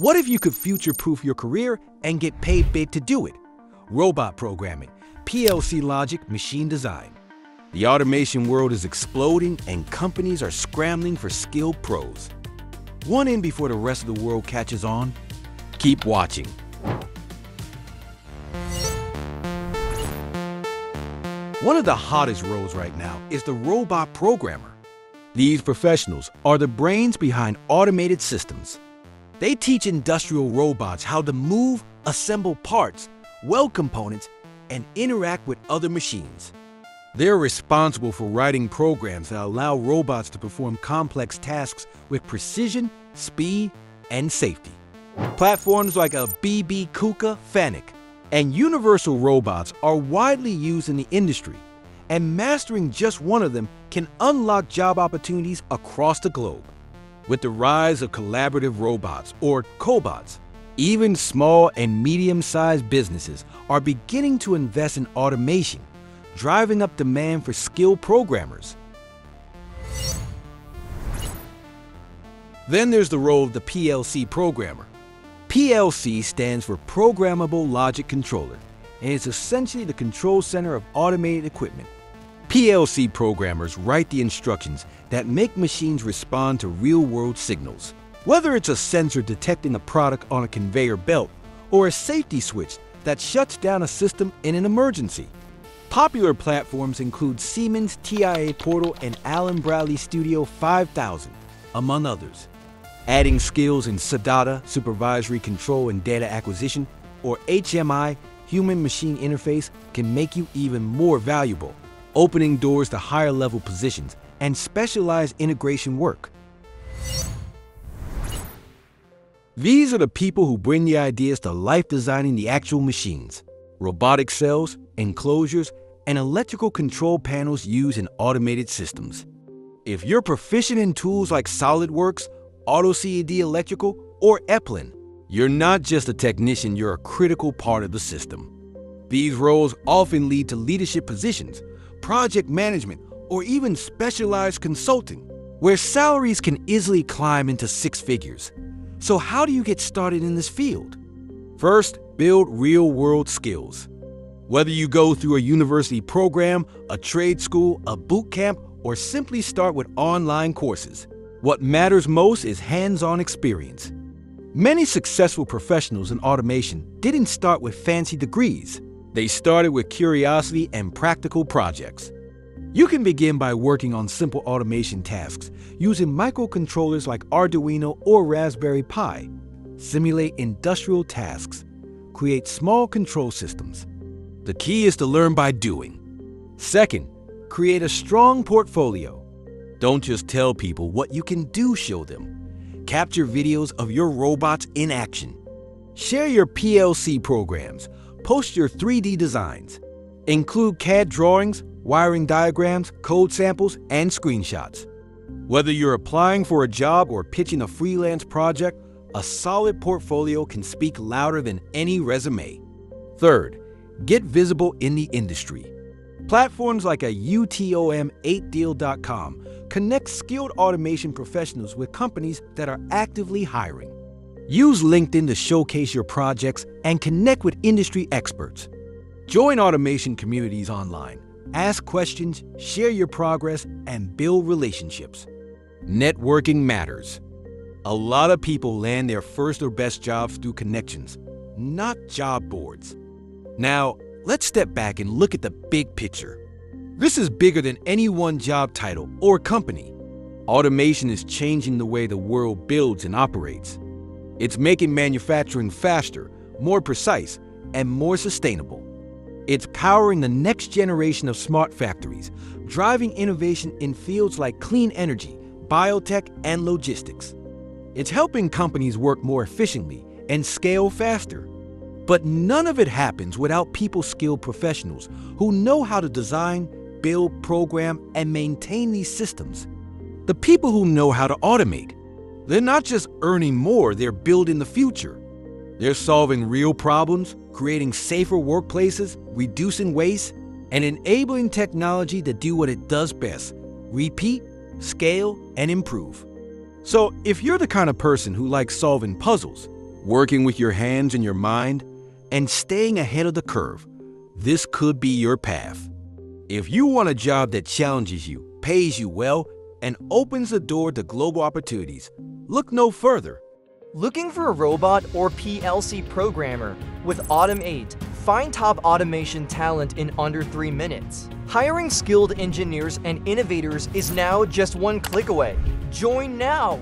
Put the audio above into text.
What if you could future-proof your career and get paid big to do it? Robot programming, PLC logic, machine design. The automation world is exploding and companies are scrambling for skilled pros. One in before the rest of the world catches on? Keep watching. One of the hottest roles right now is the robot programmer. These professionals are the brains behind automated systems. They teach industrial robots how to move, assemble parts, weld components, and interact with other machines. They're responsible for writing programs that allow robots to perform complex tasks with precision, speed, and safety. Platforms like a BB KUKA Fanuc and universal robots are widely used in the industry, and mastering just one of them can unlock job opportunities across the globe. With the rise of collaborative robots, or cobots, even small and medium-sized businesses are beginning to invest in automation, driving up demand for skilled programmers. Then there's the role of the PLC programmer. PLC stands for Programmable Logic Controller and is essentially the control center of automated equipment. PLC programmers write the instructions that make machines respond to real-world signals. Whether it's a sensor detecting a product on a conveyor belt or a safety switch that shuts down a system in an emergency. Popular platforms include Siemens TIA Portal and Allen Bradley Studio 5000, among others. Adding skills in SCADA, supervisory control and data acquisition, or HMI, human machine interface, can make you even more valuable, opening doors to higher level positions and specialized integration work. These are the people who bring the ideas to life designing the actual machines, robotic cells, enclosures, and electrical control panels used in automated systems. If you're proficient in tools like SolidWorks, AutoCAD Electrical, or EPLAN. You're not just a technician, you're a critical part of the system. These roles often lead to leadership positions, project management, or even specialized consulting, where salaries can easily climb into six figures. So how do you get started in this field? First, build real-world skills. Whether you go through a university program, a trade school, a boot camp, or simply start with online courses, what matters most is hands-on experience. Many successful professionals in automation didn't start with fancy degrees. They started with curiosity and practical projects. You can begin by working on simple automation tasks using microcontrollers like Arduino or Raspberry Pi. Simulate industrial tasks. Create small control systems. The key is to learn by doing. Second, create a strong portfolio. Don't just tell people what you can do, show them. Capture videos of your robots in action. Share your PLC programs. Post your 3D designs. Include CAD drawings, wiring diagrams, code samples, and screenshots. Whether you're applying for a job or pitching a freelance project, a solid portfolio can speak louder than any resume. Third, get visible in the industry. Platforms like autom8deal.com connect skilled automation professionals with companies that are actively hiring. Use LinkedIn to showcase your projects and connect with industry experts. Join automation communities online. Ask questions, share your progress, and build relationships. Networking matters. A lot of people land their first or best jobs through connections, not job boards. Now, Let's step back and look at the big picture. This is bigger than any one job title or company. Automation is changing the way the world builds and operates. It's making manufacturing faster, more precise, and more sustainable. It's powering the next generation of smart factories, driving innovation in fields like clean energy, biotech, and logistics. It's helping companies work more efficiently and scale faster. But none of it happens without people skilled professionals who know how to design, build, program, and maintain these systems. The people who know how to automate. They're not just earning more, they're building the future. They're solving real problems, creating safer workplaces, reducing waste, and enabling technology to do what it does best repeat, scale, and improve. So, if you're the kind of person who likes solving puzzles, working with your hands and your mind, and staying ahead of the curve, this could be your path. If you want a job that challenges you, pays you well, and opens the door to global opportunities, look no further. Looking for a robot or PLC programmer? With Autom8, find top automation talent in under 3 minutes. Hiring skilled engineers and innovators is now just one click away. Join now!